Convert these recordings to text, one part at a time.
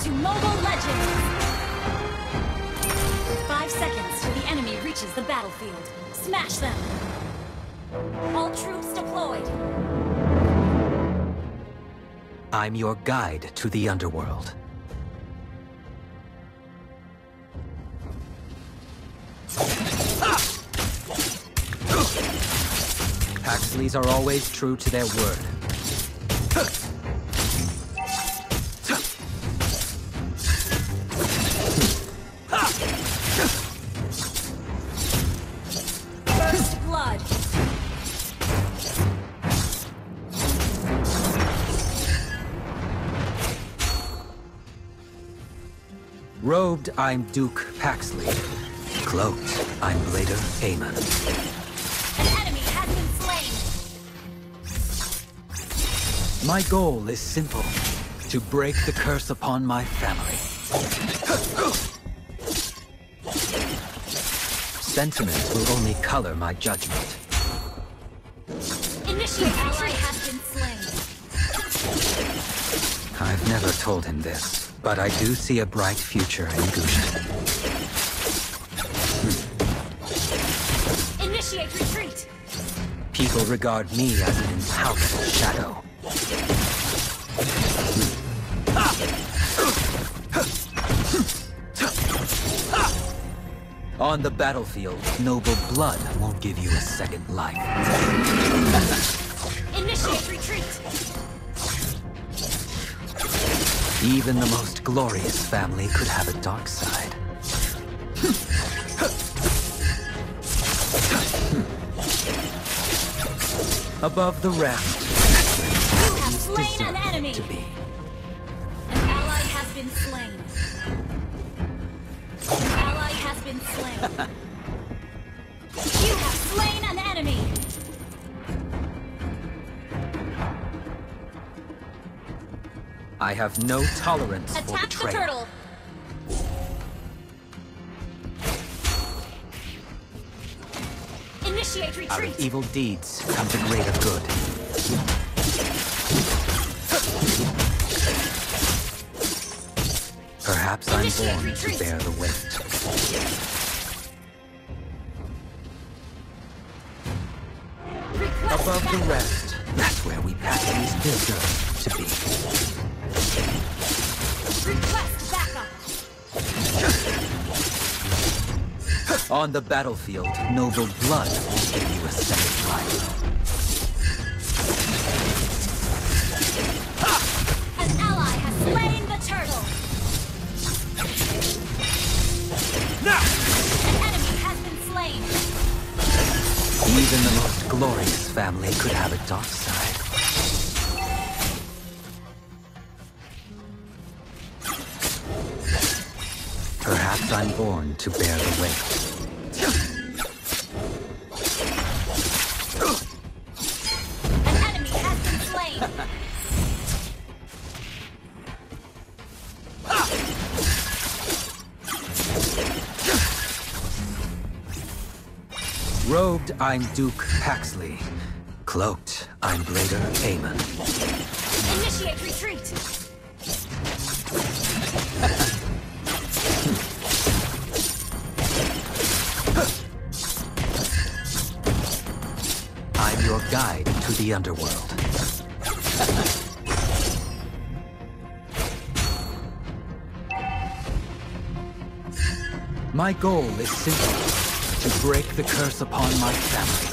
to Mobile Legends! Five seconds till the enemy reaches the battlefield. Smash them! All troops deployed. I'm your guide to the underworld. Paxleys are always true to their word. Robed, I'm Duke Paxley. Cloaked, I'm Blader Aamon. An enemy has been slain. My goal is simple. To break the curse upon my family. Sentiment will only color my judgment. Initiate ally has been slain. I've never told him this, but I do see a bright future in Gusion. Hmm. Initiate retreat. People regard me as an impalpable shadow. Hmm. On the battlefield, noble blood won't give you a second life. Initiate retreat. Even the most glorious family could have a dark side. Above the rest, You have slain an enemy. to be. An ally has been slain. An ally has been slain. you have slain an enemy. I have no tolerance for Attack the betrayal. turtle. Initiate Out retreat. of evil deeds comes a greater good. Perhaps I'm born to bear the weight. Above the rest, that's where we Paxleys deserve to be. Request backup. On the battlefield, noble blood won't give you a second life. An ally has slain the turtle. An enemy has been slain. Even the most glorious family could have a dark side. Perhaps I'm born to bear the weight. An enemy has been slain. Robed, I'm Duke Paxley. Cloaked, I'm Blader Aamon. Initiate retreat. The underworld. My goal is simple. To break the curse upon my family.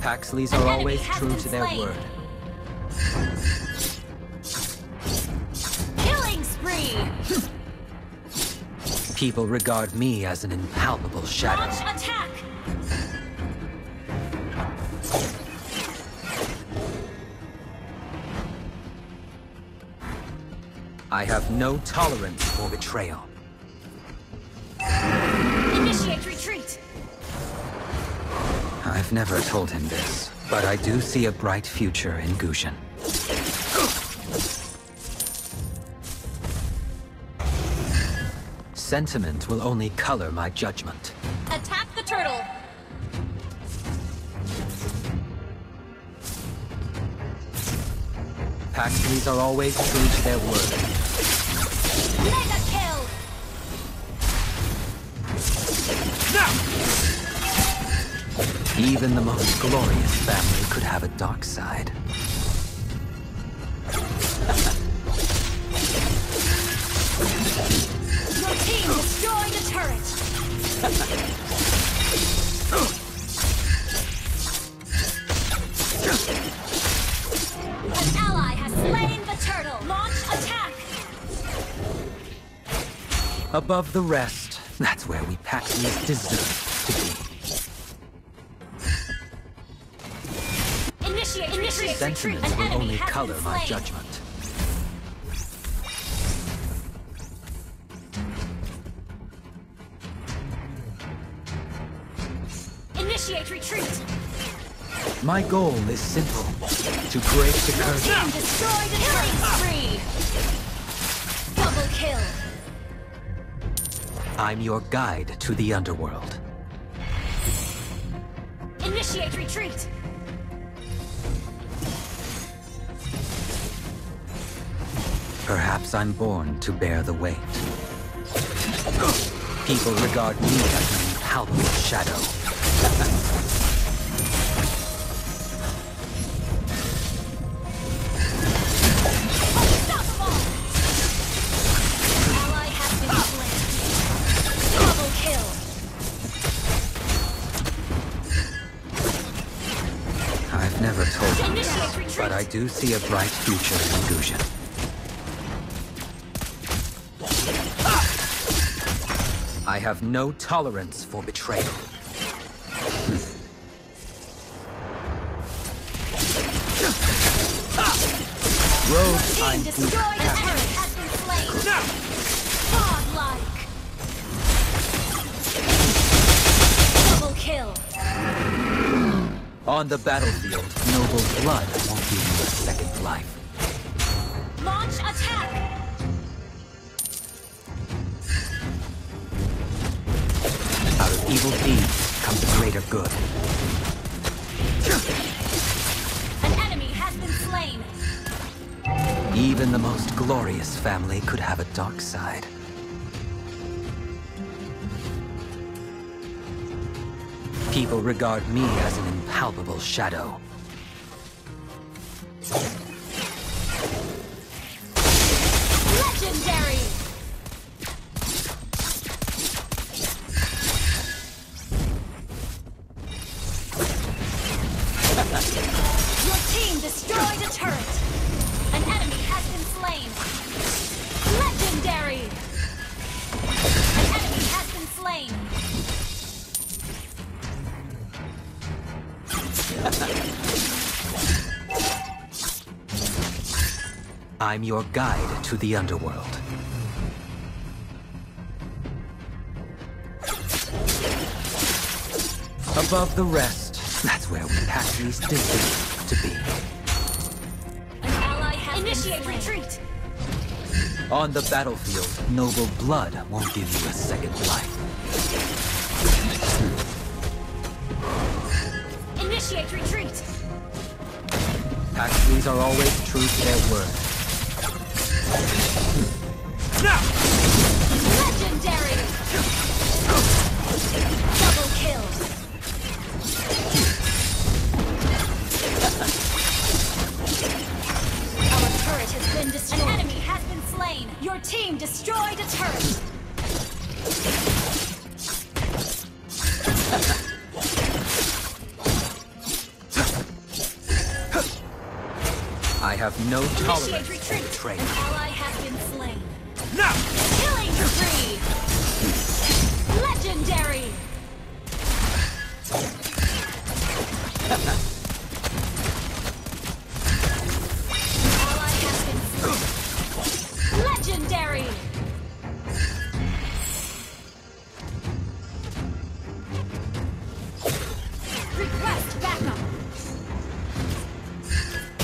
Paxleys are always true to their word. People regard me as an impalpable shadow. Launch attack. I have no tolerance for betrayal. Initiate retreat. I've never told him this, but I do see a bright future in Gusion. Sentiment will only color my judgment. Attack the turtle. Paxleys are always true to their word. Mega kill! Now! Even the most glorious family could have a dark side. Above the rest, that's where we Paxleys deserve to be. Initiate, initiate retreat! Sentiments An will only color my judgment. Initiate retreat! My goal is simple. To break the curse. Team destroyed a killing spree! Double kill! I'm your guide to the underworld. Initiate retreat! Perhaps I'm born to bear the weight. People regard me as an impalpable shadow. Do see a bright future in Gusion. I have no tolerance for betrayal. Rogue, I'm destroyed turret has been slain. Godlike. Double kill. On the battlefield, noble blood give you a second life. Launch attack. Out of evil deeds comes a greater good. An enemy has been slain. Even the most glorious family could have a dark side. People regard me as an impalpable shadow. Legendary. I'm your guide to the underworld. Above the rest, that's where we Paxleys deserve to be. An ally has Initiate retreat. On the battlefield, noble blood won't give you a second life. Initiate retreat. Paxleys are always true to their word. Legendary. Double kill. Our turret has been destroyed. An enemy has been slain. Your team destroyed a turret. Have no tolerance for betrayal. ally has been slain. Now! Killing spree. Legendary.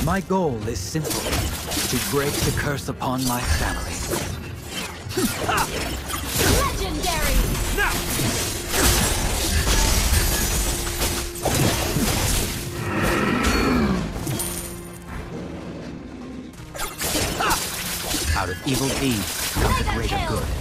My goal is simple. To break the curse upon my family. Legendary. Out of evil deeds comes a greater good.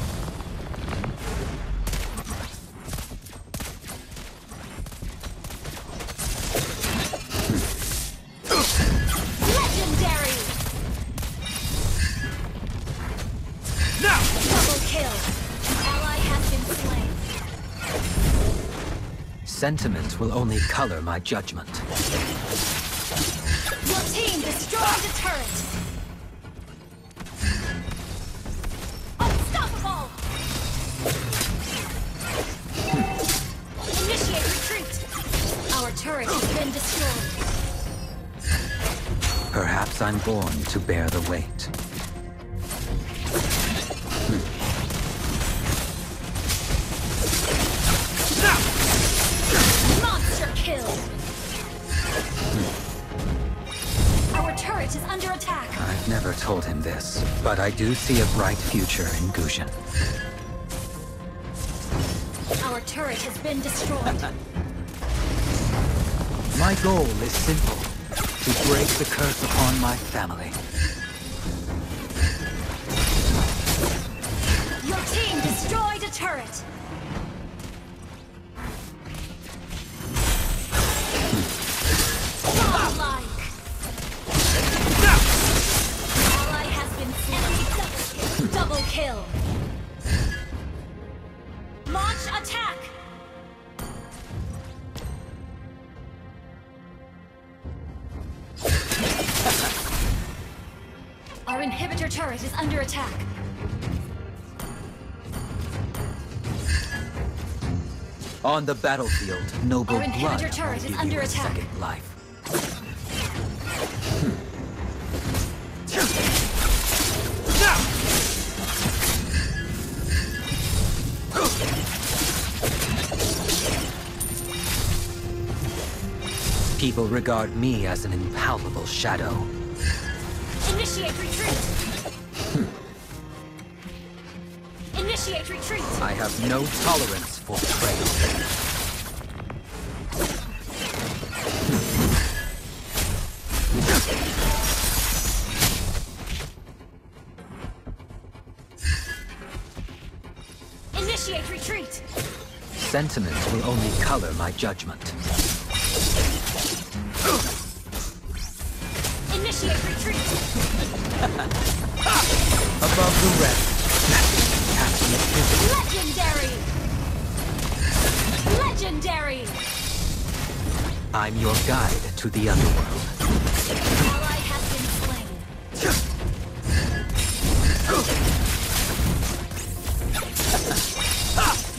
Sentiment will only color my judgment. Your team destroyed a turret! Unstoppable! Initiate retreat! Our turret has been destroyed. Perhaps I'm born to bear the weight. Under attack. I've never told him this, but I do see a bright future in Gusion. Our turret has been destroyed. My goal is simple. To break the curse upon my family. Turret is under attack. On the battlefield, noble Our blood turret will is under you a attack. second life. People regard me as an impalpable shadow. Initiate retreat. Initiate retreat. I have no tolerance for betrayal. Initiate retreat. Sentiment will only color my judgment. Initiate retreat. Above the rest, Captain is visible. Legendary. Legendary. I'm your guide to the underworld. Ally has been slain.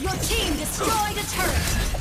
Your team destroyed a turret.